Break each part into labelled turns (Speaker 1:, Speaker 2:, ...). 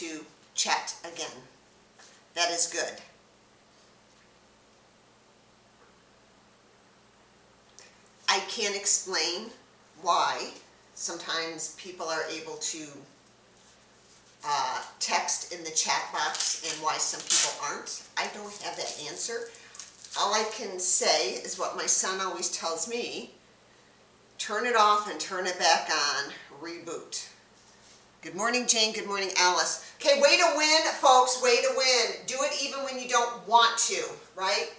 Speaker 1: to chat again. That is good. I can't explain why sometimes people are able to uh, text in the chat box and why some people aren't. I don't have that answer. All I can say is what my son always tells me, turn it off and turn it back on, reboot. Good morning, Jane. Good morning, Alice. Okay, way to win, folks. Way to win. Do it even when you don't want to, right?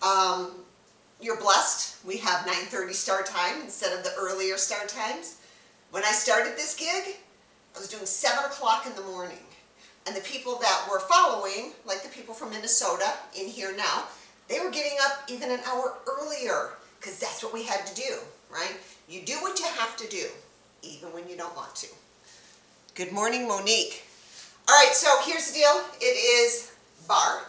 Speaker 1: Um, you're blessed. We have 9.30 start time instead of the earlier start times. When I started this gig, I was doing 7 o'clock in the morning. And the people that were following, like the people from Minnesota in here now, they were getting up even an hour earlier because that's what we had to do, right? You do what you have to do, even when you don't want to. Good morning, Monique. All right, so here's the deal. It is barre,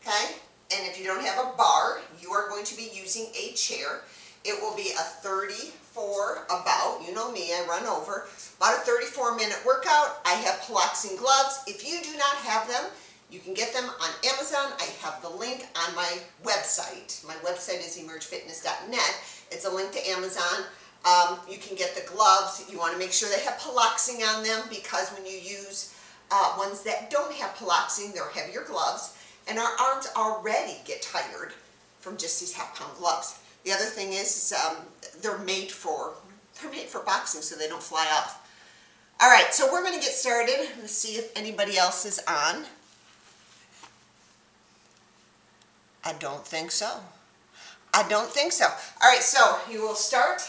Speaker 1: okay? And if you don't have a barre, you are going to be using a chair. It will be a 34 about, you know me, I run over, about a 34 minute workout. I have Piloxing gloves. If you do not have them, you can get them on Amazon. I have the link on my website. My website is emergefitness.net. It's a link to Amazon. Um, you can get the gloves. You want to make sure they have piloxing on them because when you use uh, ones that don't have piloxing, they're heavier gloves. And our arms already get tired from just these half pound gloves. The other thing is, is um, they're made for they're made for boxing so they don't fly off. All right, so we're going to get started. Let's see if anybody else is on. I don't think so. I don't think so. All right, so you will start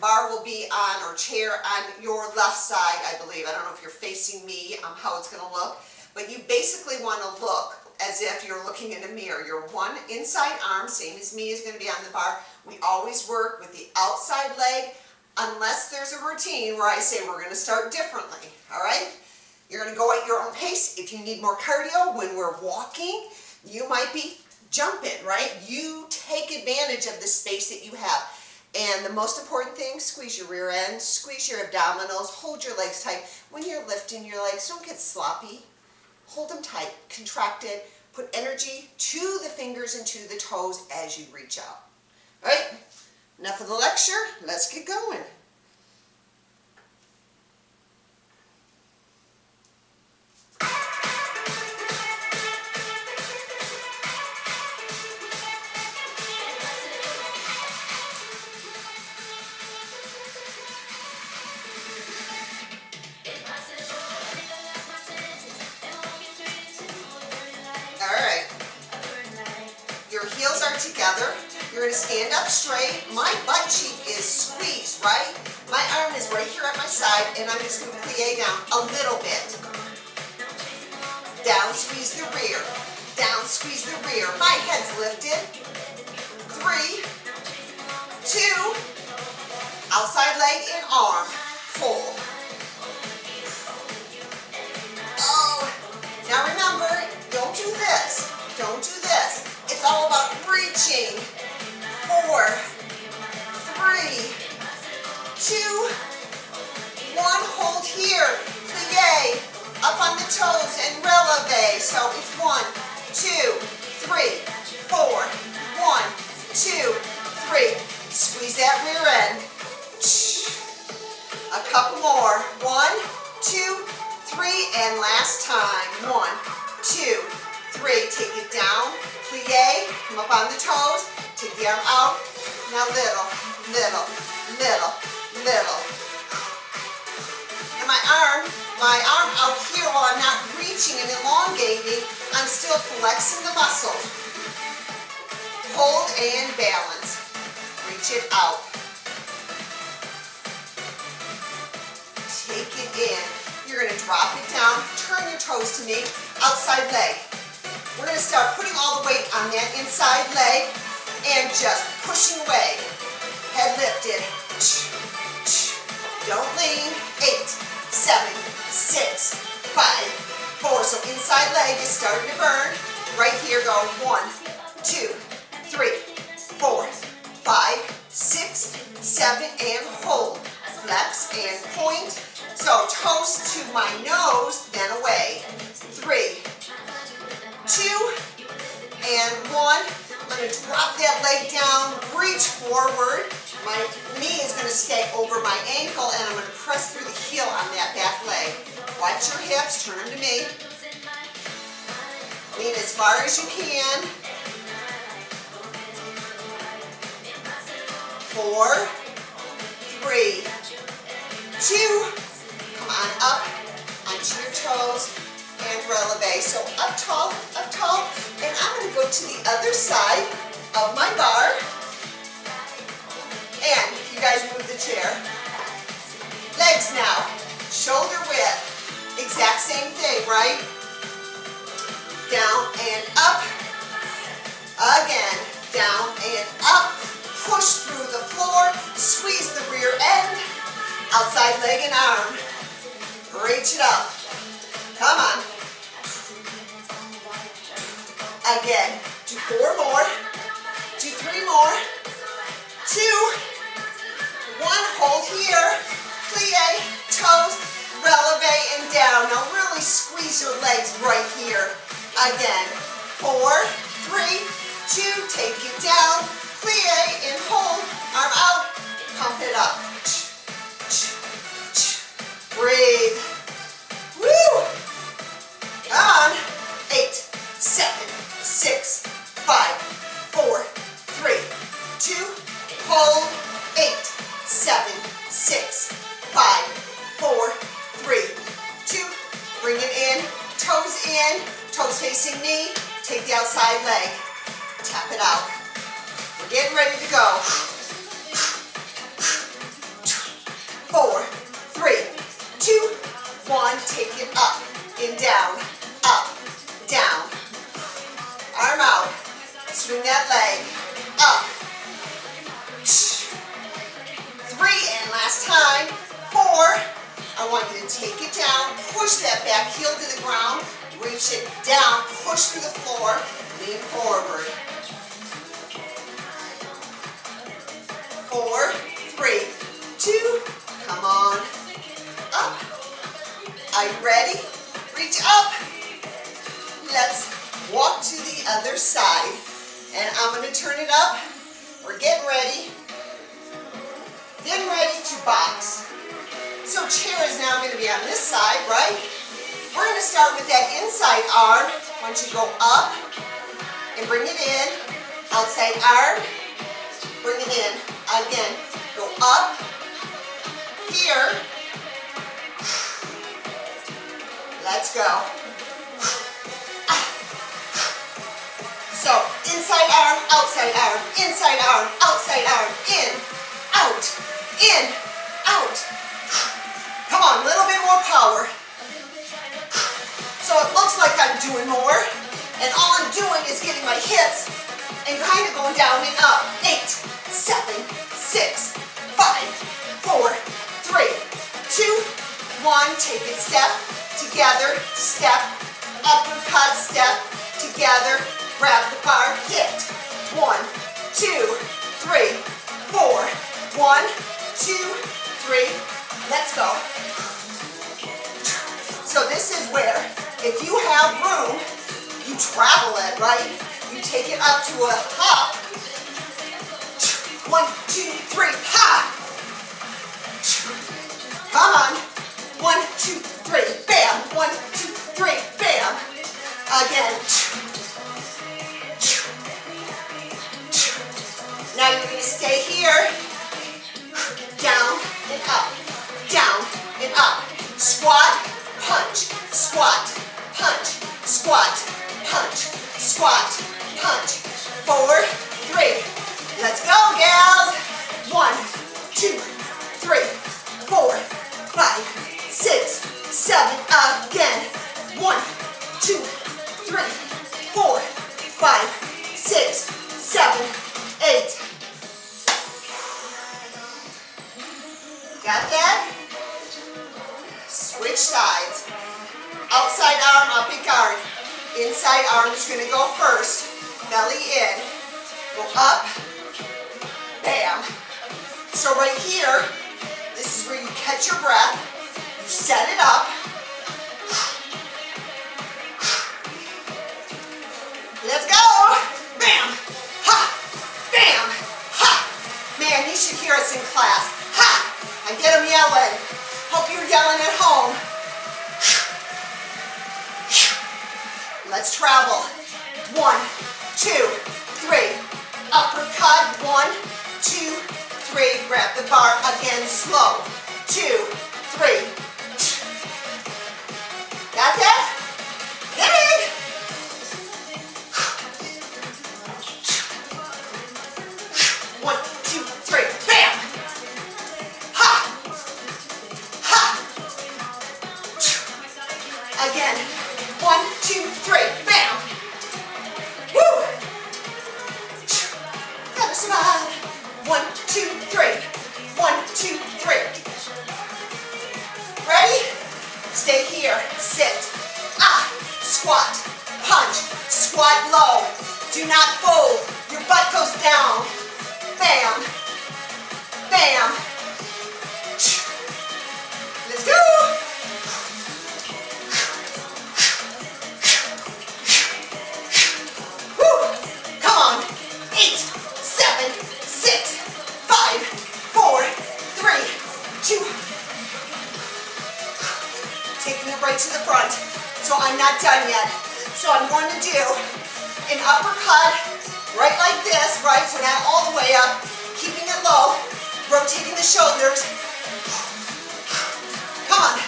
Speaker 1: barre will be on, or chair on your left side, I believe. I don't know if you're facing me, um, how it's going to look. But you basically want to look as if you're looking in a mirror. Your one inside arm, same as me, is going to be on the barre. We always work with the outside leg unless there's a routine where I say we're going to start differently, all right? You're going to go at your own pace. If you need more cardio when we're walking, you might be jumping, right? You take advantage of the space that you have. And the most important thing, squeeze your rear end, squeeze your abdominals, hold your legs tight. When you're lifting your legs, don't get sloppy. Hold them tight, contracted, put energy to the fingers and to the toes as you reach out. All right, enough of the lecture, let's get going. Stand up straight. My butt cheek is squeezed, right? My arm is right here at my side, and I'm just going to plie down a little bit. Down, squeeze the rear. Down, squeeze the rear. My head's lifted. Three, two, outside leg and arm. Pull. Oh, now remember, don't do this. Don't do this. It's all about reaching. Four, three, two, one. Hold here. Plie. Up on the toes and releve. So it's one, two, three, four, one, two, three. Squeeze that rear end. A couple more. One, two, three, and last time. One, two, three. Take it down, plie, come up on the toes, take the arm out. Now little, little, little, little. And my arm, my arm out here while I'm not reaching and elongating, I'm still flexing the muscles. Hold and balance. Reach it out. Take it in. You're going to drop it down, turn your toes to me, outside leg. We're going to start putting all the weight on that inside leg and just pushing away. Head lifted. Don't lean. Eight, seven, six, five, four. So inside leg is starting to burn. Right here, go one, two, three, four, five, six, seven, and hold. Flex and point. So toes to my nose, then away. I'm gonna drop that leg down, reach forward. My knee is gonna stay over my ankle and I'm gonna press through the heel on that back leg. Watch your hips, turn them to me. Lean as far as you can. Four, three, two, come on up onto your toes and releve. So up tall, up tall, and I'm gonna go to the other side of my barre. And you guys move the chair. Legs now, shoulder width, exact same thing, right? Down and up, again, down and up, push through the floor, squeeze the rear end, outside leg and arm, reach it up, come on. Again, do four more, do three more, two, one, hold here, plie, toes, releve and down. Now really squeeze your legs right here. Again, four, three, two, take it down, plie and hold, arm out, pump it up. Breathe. Woo! On. Eight, seven, six, five, four, three, two, hold, eight, seven, six, five, four, three, two, bring it in, toes in, toes facing knee, take the outside leg, tap it out. We're getting ready to go. Four, three, two, one, take it up and down, down, arm out, swing that leg, up, three, and last time, four, I want you to take it down, push that back heel to the ground, reach it down, push through the floor, lean forward. Four, three, two, come on, up. Are you ready? Reach up. Other side. And I'm gonna turn it up. We're getting ready. Getting ready to box. So chair is now gonna be on this side, right? We're gonna start with that inside arm. Once you go up and bring it in. Outside arm, bring it in. Again, go up, here. Let's go. So, inside arm, outside arm, inside arm, outside arm, in, out, in, out. Come on, a little bit more power. So it looks like I'm doing more, and all I'm doing is getting my hips and kind of going down and up. Eight, seven, six, five, four, three, two, one. Take it step, together, step, uppercut, step, together, grab the barre, hit. One, two, three, four. One, two, three. Let's go. So this is where, if you have room, you travel it, right? You take it up to a hop. One, two, three, ha! Travel. One, two, three. Uppercut. One, two, three. Grab the barre again, slow. Two, three. Got that? So I'm going to do an uppercut right like this, right? So not all the way up, keeping it low, rotating the shoulders. Come on.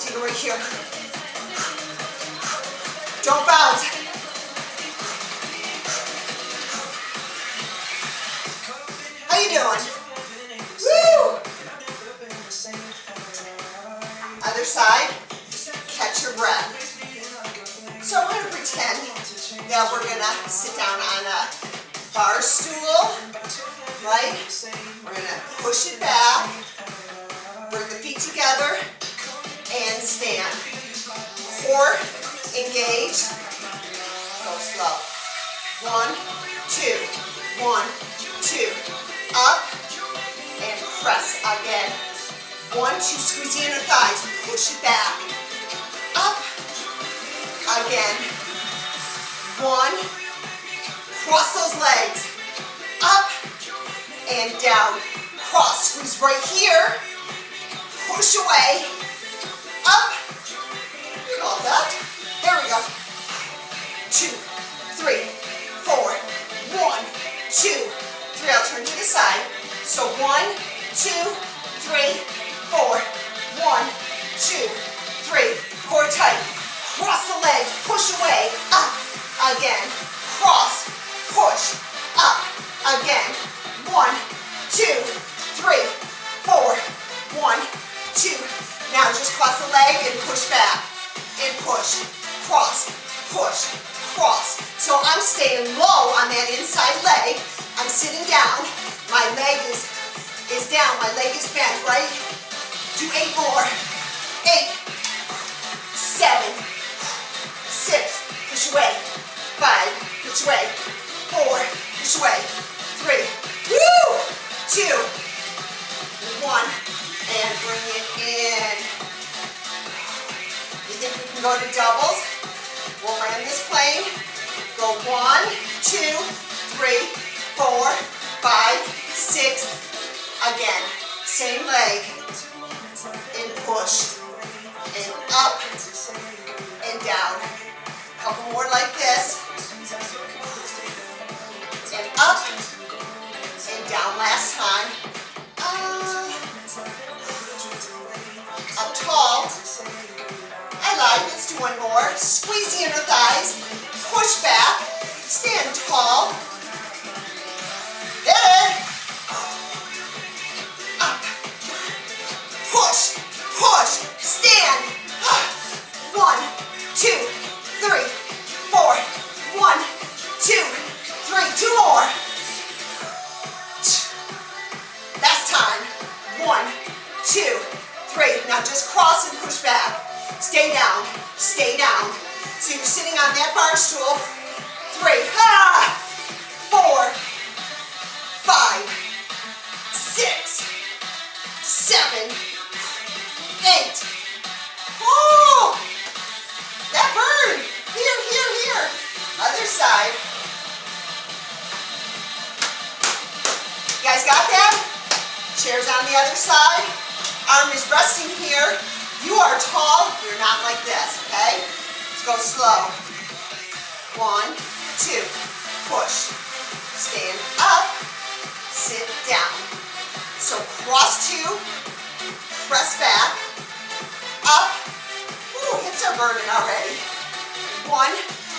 Speaker 1: Take it right here. Don't bounce. How you doing? Woo! Other side, your breath. So I'm gonna pretend that we're gonna sit down on a bar stool, right? We're gonna push it back, bring the feet together, and stand. Core engaged. Go slow. One, two, one, two. Up and press again. One, two, squeeze the inner thighs, push it back. Up, again. One, cross those legs. Up and down. Cross, squeeze right here. Push away. Up. You got that. There we go. Two, three, four, one, two, three. I'll turn to the side. So one, two, three, four, one, two, three. Core tight. Cross the legs, push away, up, again. Cross, push, up, again. One, two, three, four, one, two. Now just cross the leg and push back. And push, cross, push, cross. So I'm staying low on that inside leg. I'm sitting down. My leg is, is down. My leg is bent, right? Do eight more. Eight, seven, six, push away. Five, push away. Four, push away. Three, woo! Two, one, and bring it in. You think we can go to doubles? We'll land this plane. Go one, two, three, four, five, six. Again, same leg. And push. And up. And down. A Couple more like this. And up. And down last time. Uh, up tall. I like, let's do one more. Squeeze the inner thighs, push back, are burning already. One,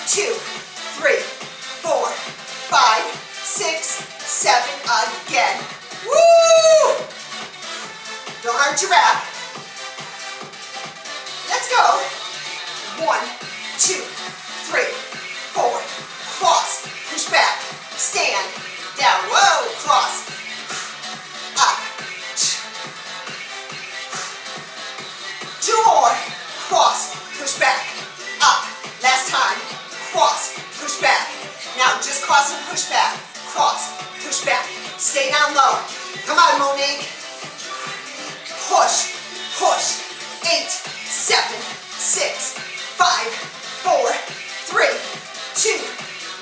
Speaker 1: two, three, four, five, six, seven, again. Woo! Don't arch your back. Let's go. One, two, three, four, cross, push back, stand, down, whoa, cross, cross and push back, cross, push back. Stay down low. Come on, Monique. Push, push. Eight, seven, six, five, four, three, two,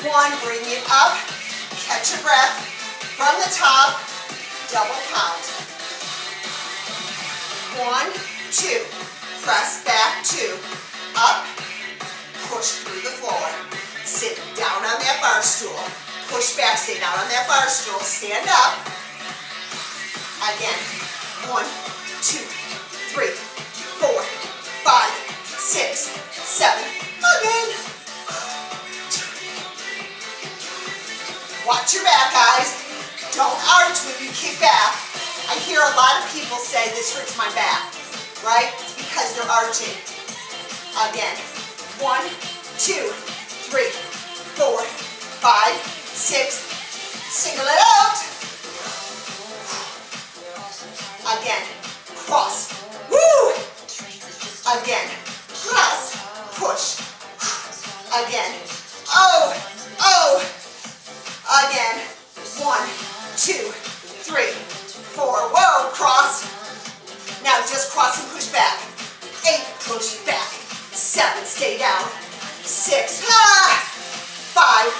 Speaker 1: one. Bring it up. Catch your breath. From the top, double count. One, two. Press back, two. Up. Push through the floor. Sit down on that bar stool. Push back, stay down on that bar stool. Stand up. Again. One, two, three, four, five, six, seven. Again. Watch your back, guys. Don't arch when you kick back. I hear a lot of people say this hurts my back, right? It's because they're arching. Again. One, two, three, four, five, six. Single it out. Again. Cross. Woo! Again. Press. Push. Again. Oh, oh. Again. One, two, three, four. Whoa, cross. Now just cross and push back. Eight, push back. Seven, stay down. Six, ah. Five,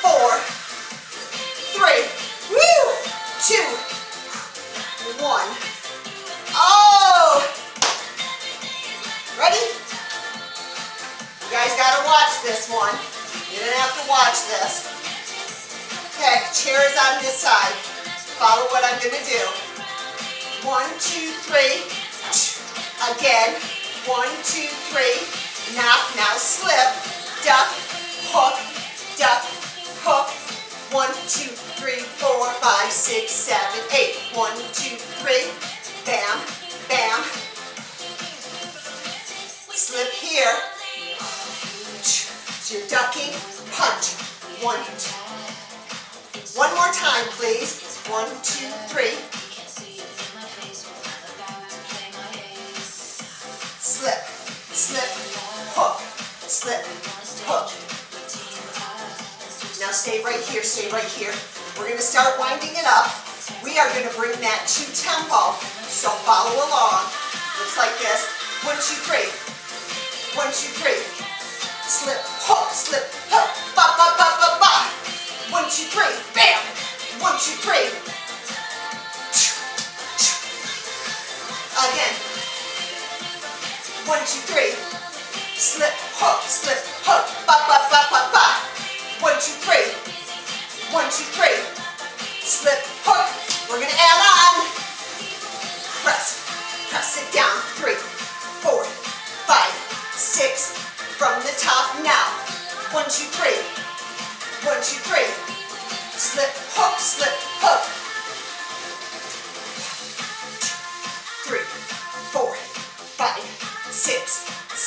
Speaker 1: four, three, woo, two, one. Oh! Ready? You guys gotta watch this one. You didn't have to watch this. Okay, chair is on this side. Follow what I'm gonna do. One, two, three. Again. One, two, three. Knock, now slip. Duck, hook, duck, hook. One, two, three, four, five, six, seven, eight. One, two,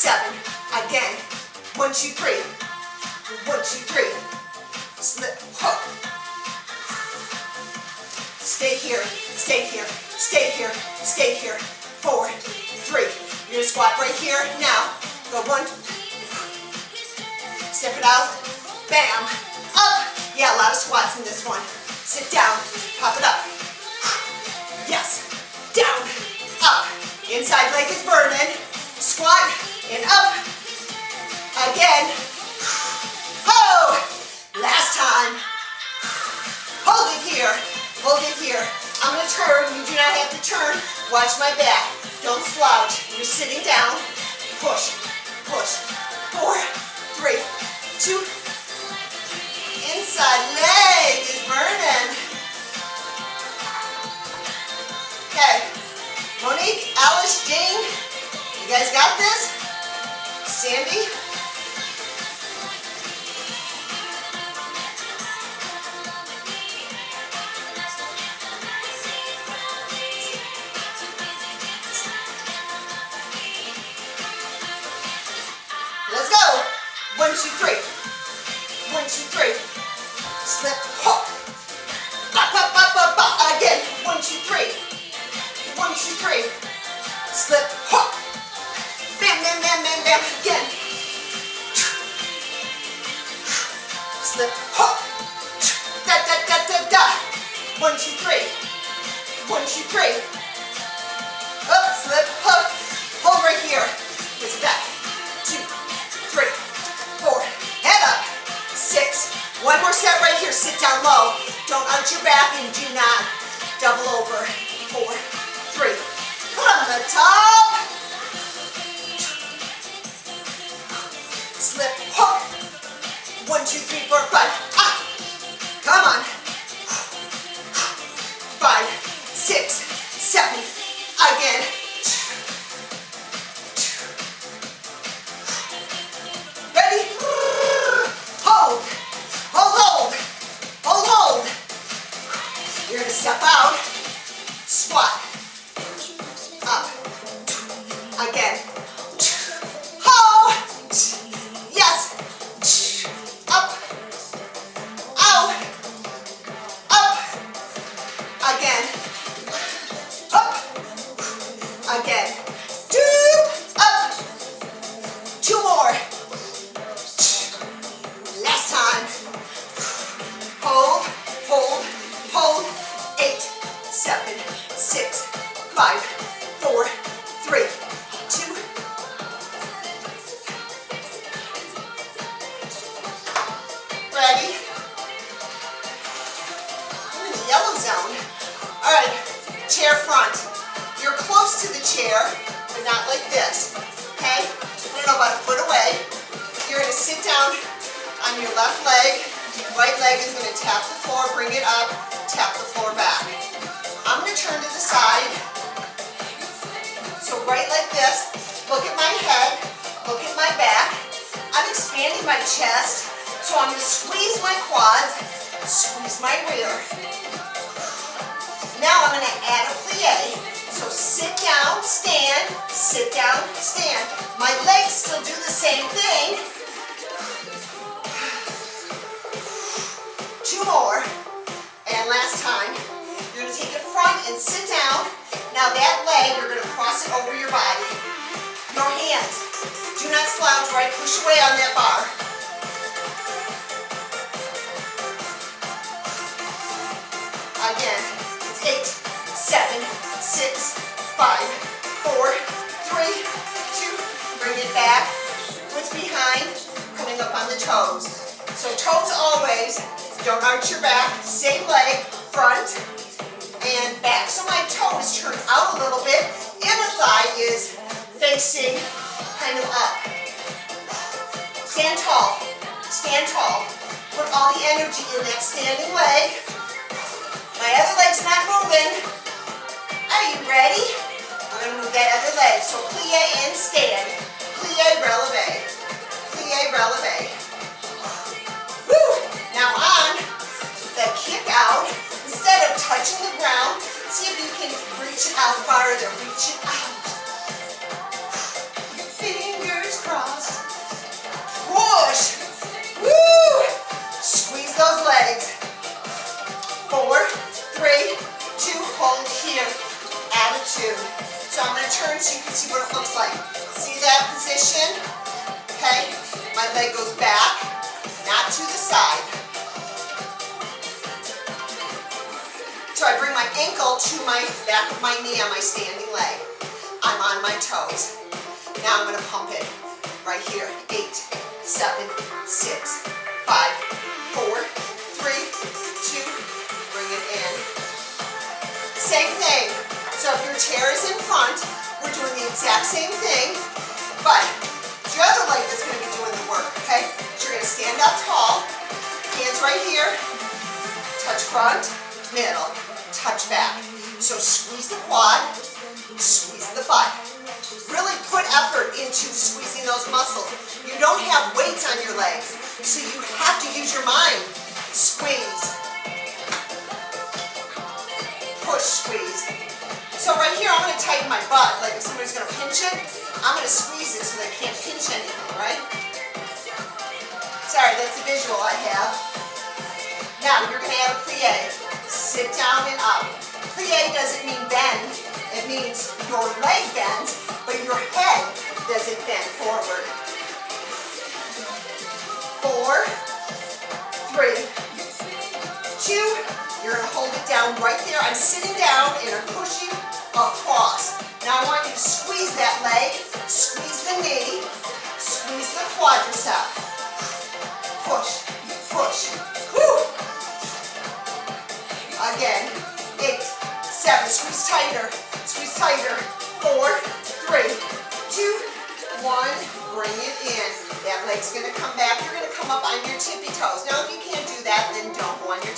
Speaker 1: seven. Again. One, two, three. One, two, three. Slip, hook. Stay here, stay here, stay here, stay here. four, three. You're gonna squat right here, now. Go one, step it out, bam, up. Yeah, a lot of squats in this one. Sit down, pop it up. Yes, down, up. Inside leg is burning. Squat and up. Again. Oh, last time. Hold it here, hold it here. I'm gonna turn, you do not have to turn. Watch my back, don't slouch. You're sitting down, push, push. Four, three, two. Inside leg is burning. Okay, Monique, Alice, Jane, you guys got this? Sandy? Let's go. One, two, three. One, two, three. Slip, Again. Slouch, right? Push away on that barre. Again, it's eight, seven, six, five, four, three, two. Bring it back. What's behind? Coming up on the toes. So toes always. Don't arch your back. Same leg, front and back. So my toe is turned out a little bit. Inner thigh is facing kind of up. Stand tall. Stand tall. Put all the energy in that standing leg. My other leg's not moving. Are you ready? I'm going to move that other leg. So plie and stand. Plie, releve. Plie, releve. Woo! Now on the kick out. Instead of touching the ground, see if you can reach it out farther. Reach it out. Fingers crossed. Push. Woo! Squeeze those legs. Four, three, two, hold here. Attitude. So So I'm going to turn so you can see what it looks like. See that position? Okay, my leg goes back, not to the side. So I bring my ankle to my back of my knee on my standing leg. I'm on my toes. Now I'm going to pump it right here. Eight, seven, six, five, four, three, two, bring it in. Same thing. So if your chair is in front, we're doing the exact same thing, but your other leg that's going to be doing the work, okay? So you're going to stand up tall, hands right here, touch front, middle, touch back. So squeeze the quad, squeeze the butt. Put effort into squeezing those muscles. You don't have weights on your legs, so you have to use your mind. Squeeze. Push, squeeze. So right here, I'm going to tighten my butt. Like if somebody's going to pinch it, I'm going to squeeze it so they can't pinch anything, right? Sorry, that's the visual I have. Now, you're going to have a plie. Sit down and up. Plie doesn't mean bend. It means your leg bends, but your head doesn't bend forward. Four, three, two, you're to hold it down right there. I'm sitting down and I'm pushing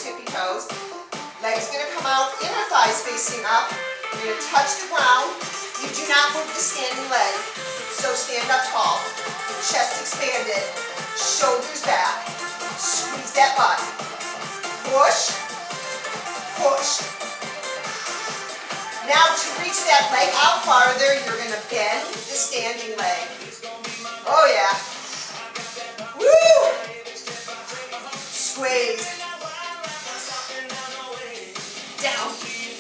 Speaker 1: tippy toes. Leg's gonna come out, inner thighs facing up. You're gonna touch the ground. You do not move the standing leg. So stand up tall. Chest expanded. Shoulders back. Squeeze that butt. Push. Push. Now to reach that leg out farther, you're gonna bend the standing leg. Oh yeah. Woo! Squeeze. Down.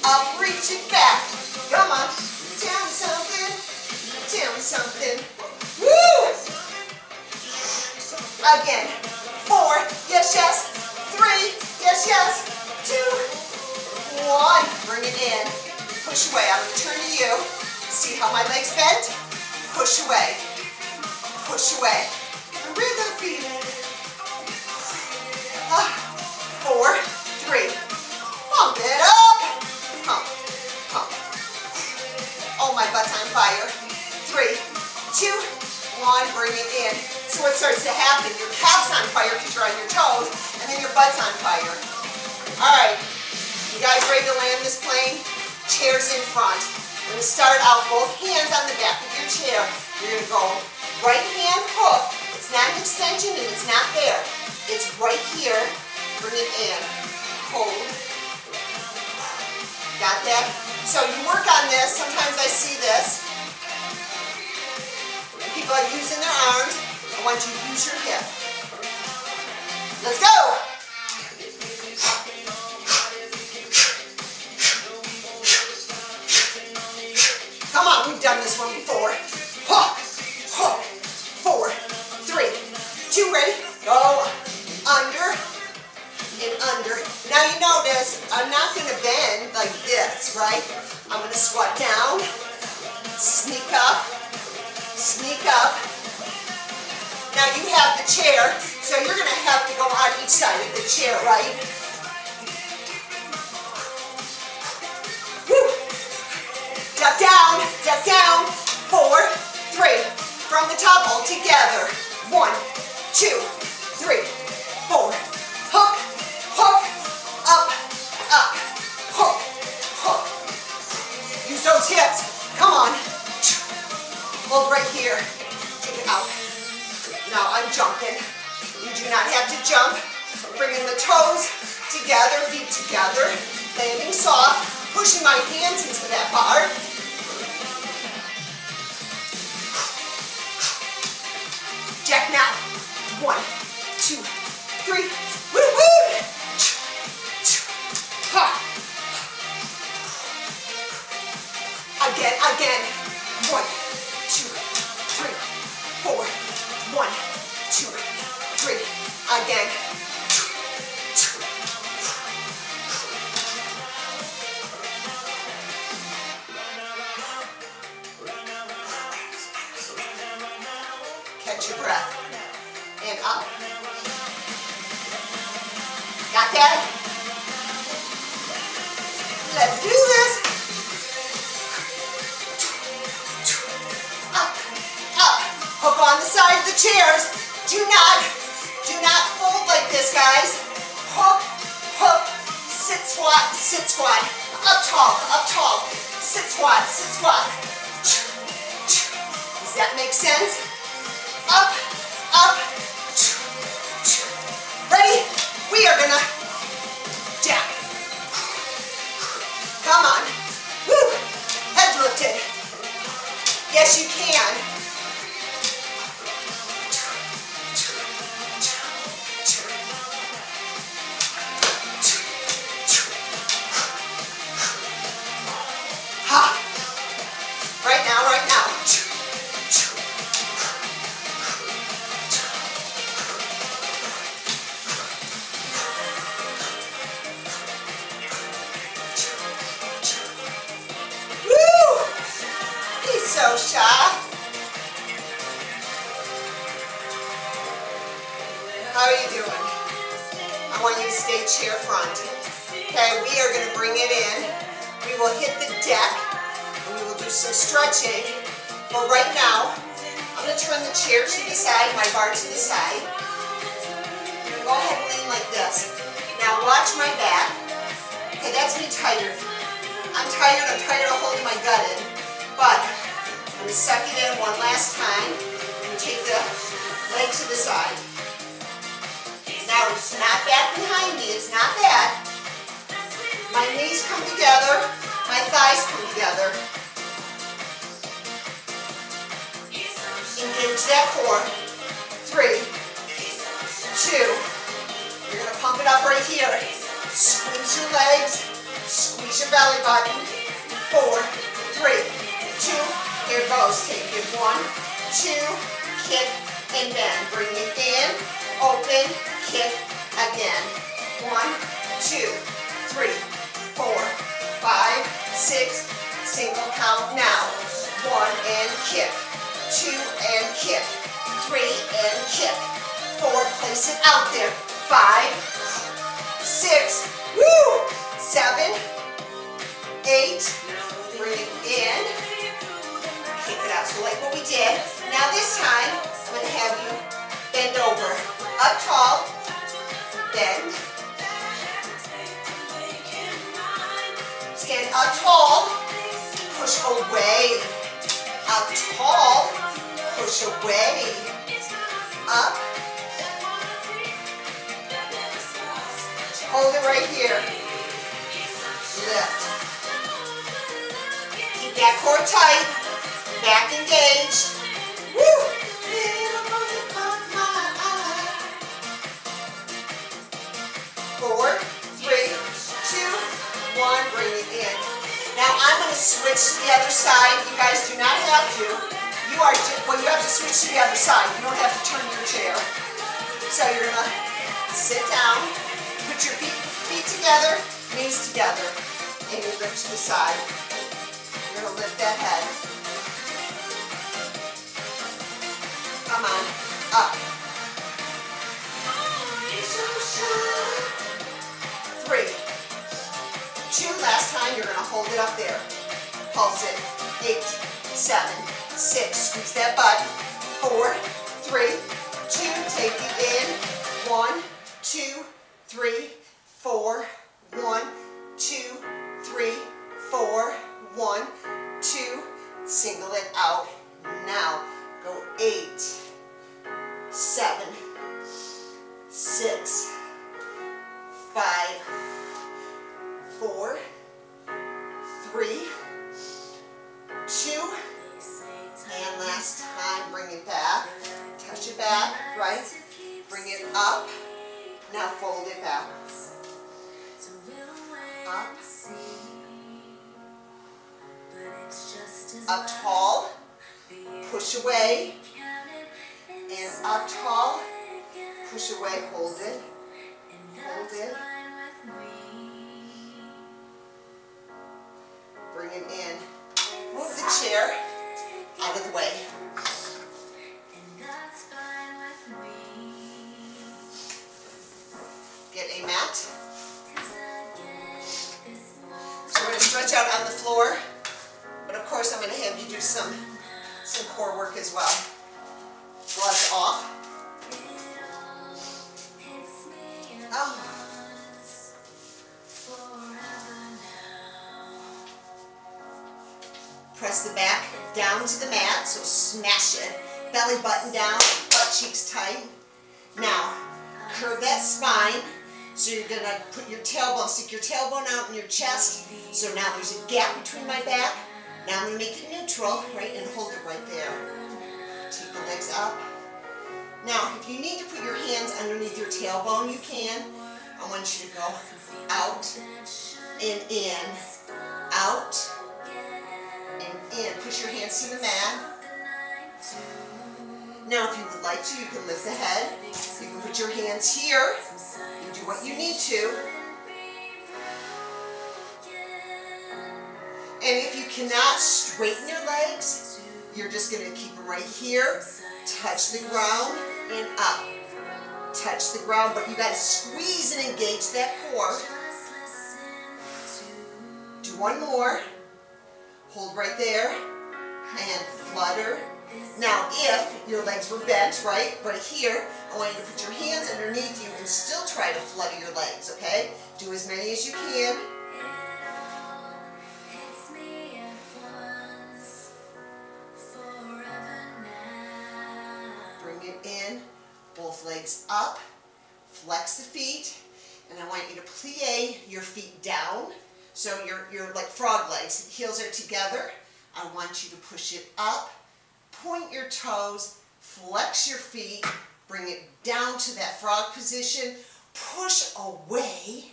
Speaker 1: Up, reach it back. Come on. Down something. Down something. Woo! Again. Four. Yes, yes. Three. Yes, yes. Two. One. Bring it in. Push away. I'm going to turn to you. See how my legs bent? Push away. Push away. Starts to happen? Your calf's on fire because you're on your toes, and then your butt's on fire. All right. You guys ready to land this plane? Chairs in front. We're going to start out both hands on the back of your chair. You're going to go right hand hook. It's not an extension and it's not there. It's right here. Bring it in. Hold. Got that? So you work on this. Sometimes I see this. People are using their arms. Want you to use your hip. Let's go. Come on, we've done this one before. Hook, hook, four, three, two, ready? Go under and under. Now you notice I'm not going to bend like this, right? I'm going to squat down, sneak up, sneak up. Now you have the chair, so you're going to have to go on each side of the chair, right? Woo. Duck down, duck down. Four, three. From the top all together. One, two, three, four. Hook, hook, up, up, hook, hook. Use those hips. Come on. Hold right here. Take it out. Now I'm jumping. You do not have to jump. Bringing the toes together, feet together. Landing soft. Pushing my hands into that bar. Jack now. One, two, three. That? Let's do this. Up, up. Hook on the side of the chairs. Do not, do not fold like this, guys. Hook, hook, sit squat, sit squat. Up tall, up tall. Sit squat, sit squat. Does that make sense? Up, up. Ready? We are gonna Come on. Woo! Head lifted. Yes, you can. Will hit the deck and we will do some stretching. But right now, I'm going to turn the chair to the side, my bar to the side. Go ahead and lean like this. Now watch my back. Okay, that's me tired. I'm tired, I'm tired of holding my gut in. But I'm going to suck it in one last time and take the leg to the side. Now it's not back behind me, it's not that. My knees come together, my thighs come together. Engage that core. Three, two, you're gonna pump it up right here. Squeeze your legs, squeeze your belly button. Four, three, two, here it goes. Take it one, two, kick, and bend. Bring it in, open, kick, again. One, two, three, four, five, six, single count now. One and kick, two and kick, three and kick, four, place it out there. Five, six, woo, seven, eight, it in, kick it out. So like what we did. Now this time, I'm gonna have you bend over. Up tall, bend. Up tall, push away. Up tall, push away. Up. Hold it right here. Lift. Keep that core tight. Back engaged. Woo! Four, three, two, one. Bring I'm going to switch to the other side. You guys do not have to. You are, well, you have to switch to the other side. You don't have to turn your chair. So you're going to sit down, put your feet, feet together, knees together, and you lift to the side. You're going to lift that head. Come on, up. Oh, Two, last time, you're gonna hold it up there. Pulse it. Eight, seven, six, squeeze that butt. Four, three, two, take it in. One, two, three, four, one, two, three, four, one, two, single it out. Now, go eight, seven, six, five, four, three, two, and last time, bring it back. Touch it back, right? Bring it up. Now fold it back. Up. up tall, push away, and up tall, push away, hold it, hold it. Bring it in. Move the chair out of the way. Get a mat. So we're going to stretch out on the floor, but of course I'm going to have you do some, some core work as well. Gloves off. Oh. Press the back down to the mat, so smash it. Belly button down, butt cheeks tight. Now, curve that spine. So you're gonna put your tailbone, stick your tailbone out in your chest. So now there's a gap between my back. Now I'm gonna make it neutral, right, and hold it right there. Take the legs up. Now, if you need to put your hands underneath your tailbone, you can. I want you to go out and in, out and in. Push your hands to the mat. Now, if you would like to, you can lift the head. You can put your hands here. You do what you need to. And if you cannot straighten your legs, you're just going to keep them right here. Touch the ground and up. Touch the ground, but you got to squeeze and engage that core. Do one more. Hold right there and flutter. Now, if your legs were bent, right, right here, I want you to put your hands underneath you and still try to flutter your legs, okay? Do as many as you can. Bring it in, both legs up, flex the feet, and I want you to plie your feet down. So you're, you're like frog legs, heels are together. I want you to push it up, point your toes, flex your feet, bring it down to that frog position, push away,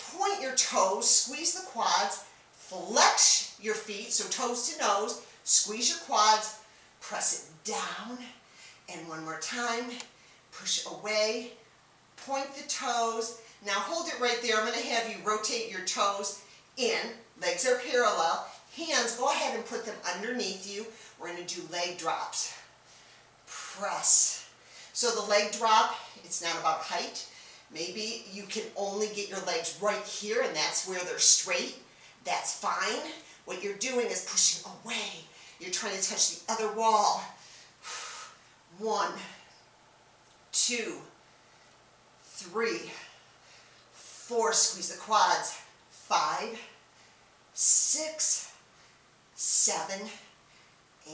Speaker 1: point your toes, squeeze the quads, flex your feet, so toes to nose, squeeze your quads, press it down, and one more time, push away, point the toes. Now hold it right there. I'm going to have you rotate your toes in, legs are parallel, hands, go ahead and put them underneath you. We're going to do leg drops. Press. So the leg drop, it's not about height. Maybe you can only get your legs right here and that's where they're straight. That's fine. What you're doing is pushing away. You're trying to touch the other wall. One, two, three, four, squeeze the quads, five, six, seven,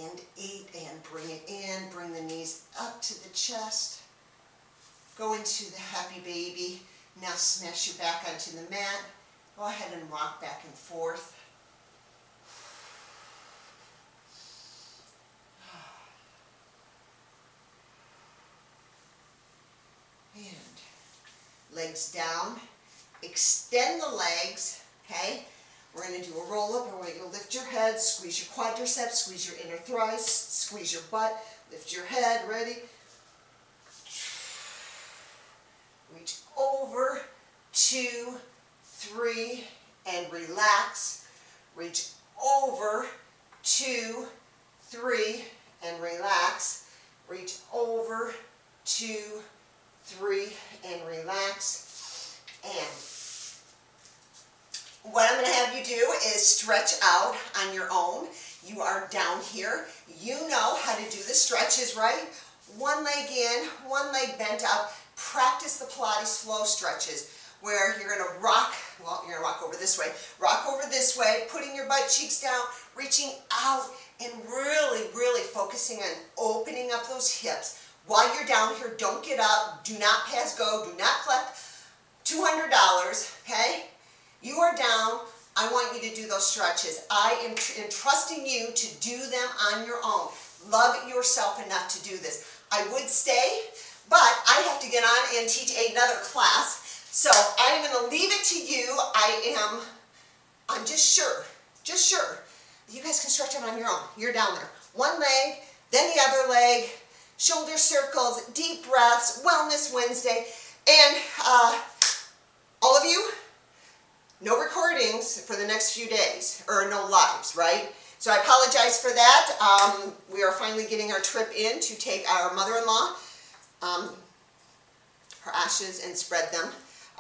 Speaker 1: and eight, and bring it in, bring the knees up to the chest, go into the happy baby, now smash your back onto the mat, go ahead and rock back and forth. And legs down, extend the legs, okay? We're going to do a roll up. We're going to lift your head, squeeze your quadriceps, squeeze your inner thighs, squeeze your butt, lift your head, ready? Reach over, two, three, and relax. Reach over, two, three, and relax. Reach over, two, three, and relax. And what I'm going to have you do is stretch out on your own. You are down here. You know how to do the stretches, right? One leg in, one leg bent up. Practice the Pilates flow stretches where you're going to rock, well, you're going to rock over this way, rock over this way, putting your butt cheeks down, reaching out, and really, really focusing on opening up those hips. While you're down here, don't get up, do not pass go, do not collect $200, okay? You are down. I want you to do those stretches. I am entrusting you to do them on your own. Love yourself enough to do this. I would stay, but I have to get on and teach another class. So I'm going to leave it to you. I am, I'm just sure, just sure you guys can stretch them on your own. You're down there. One leg, then the other leg, shoulder circles, deep breaths, Wellness Wednesday. And uh, all of you, no recordings for the next few days, or no lives, right? So I apologize for that. Um, we are finally getting our trip in to take our mother-in-law, um, her ashes and spread them.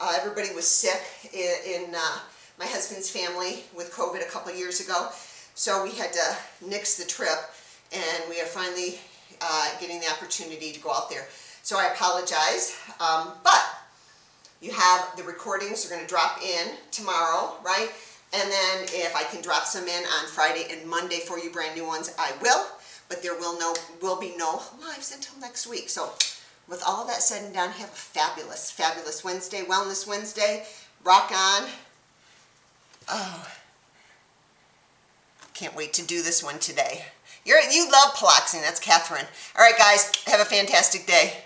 Speaker 1: Uh, everybody was sick in, in uh, my husband's family with COVID a couple years ago. So we had to nix the trip and we are finally uh, getting the opportunity to go out there. So I apologize, um, but you have the recordings are going to drop in tomorrow, right? And then if I can drop some in on Friday and Monday for you brand new ones, I will. But there will no will be no lives until next week. So with all that said and done, have a fabulous, fabulous Wednesday, Wellness Wednesday. Rock on. Oh. Can't wait to do this one today. You're, you love Piloxing. That's Catherine. All right, guys. Have a fantastic day.